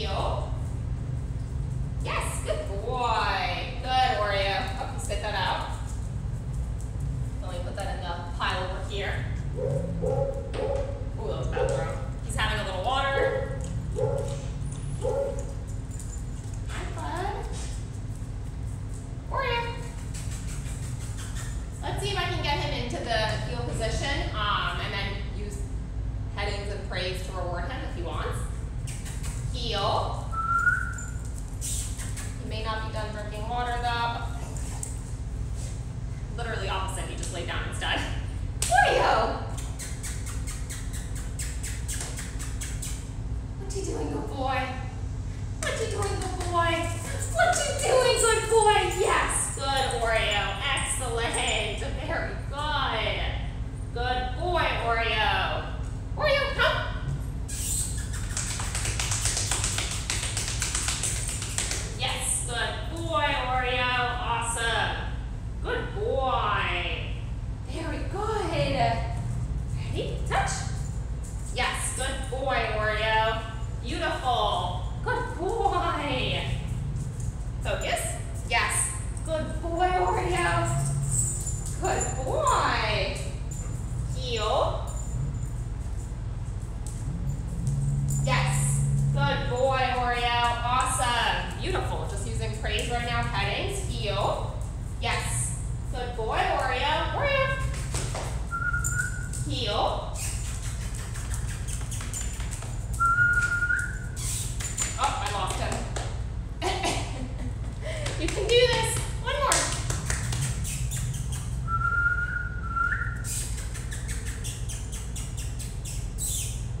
heel. Yes, good boy. Good, Oreo. Oh, spit that out. Let me put that in the pile over here. Ooh, that was bad throw. He's having a little water. Hi, bud. Oreo. Let's see if I can get him into the heel position, um, and then use pettings and praise to reward him if he wants. Heel. He may not be done drinking water though. Literally opposite, he just laid down instead. Oreo! What you doing, good boy? What you doing, good boy? What you doing, good boy? Yes, good Oreo. Excellent. Very good. Good boy, Oreo. Oreo, come. Yes, good boy, Oreo. Awesome. Good boy. Very good. Ready? Touch. Yes, good boy, Oreo. Beautiful. Good boy. Focus. Yes. Good boy, Oreo. Good boy. Heel. Yes. Good boy, Oreo. Awesome. Beautiful. Just using right. Pettings. Heel. Yes. Good boy, Oreo. Oreo. Heel. Oh, I lost him. you can do this. One more.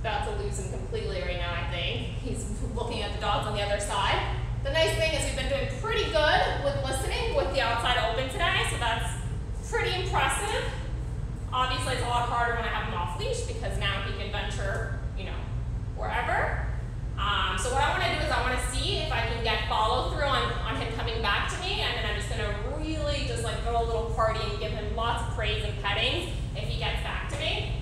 About to lose him completely right now, I think. He's looking at the dogs on the other side. The nice thing is we've been doing pretty good with listening with the outside open today, so that's pretty impressive. Obviously, it's a lot harder when I have him off leash because now he can venture, you know, wherever. Um, so what I want to do is I want to see if I can get follow through on, on him coming back to me, and then I'm just going to really just like throw a little party and give him lots of praise and pettings if he gets back to me.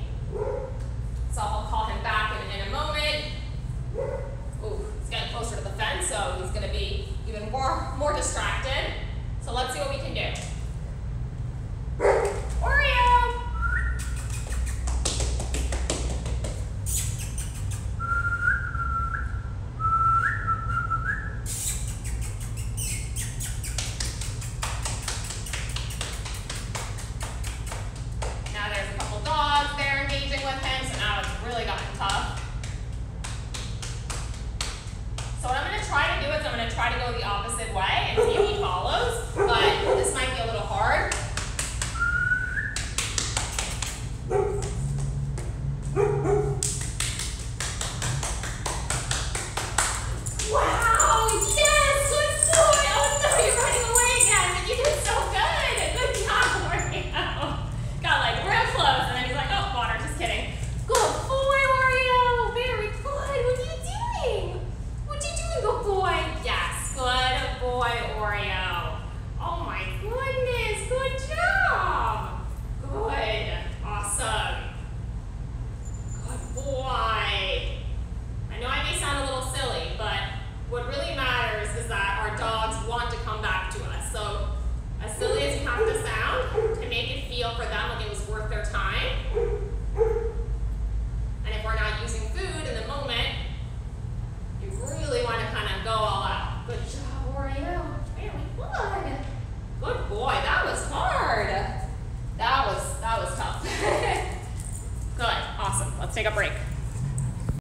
So I'll call him back in, in a moment. Ooh, he's getting closer to the fence, so he's going to be more more distracted. So let's see what we can do. Oreo! Now there's a couple dogs there engaging with him, so now it's really gotten tough. So what I'm going to try to do is I'm going to try to go the opposite way and see if he follows, but this might be a little hard. Wow! Yes! Good boy! Oh no, you're running away again, but you did so good! Good job, Oreo! Got like real close, and then he's like, oh, water, just kidding. Good boy, Oreo! Very good! What are you doing? What you doing, good boy? Yes, good boy, Oreo. Oh my goodness, good job! Good. Awesome. Good boy. I know I may sound a little silly, but what really matters is that our dogs want to come back to us. So, as silly as you have to sound, to make it feel for them like it was worth their time. And if we're not using food in the moment, you really want to kind of go all out. Good job, Oreo. Very good. Good boy. That was hard. That was that was tough. good. Awesome. Let's take a break.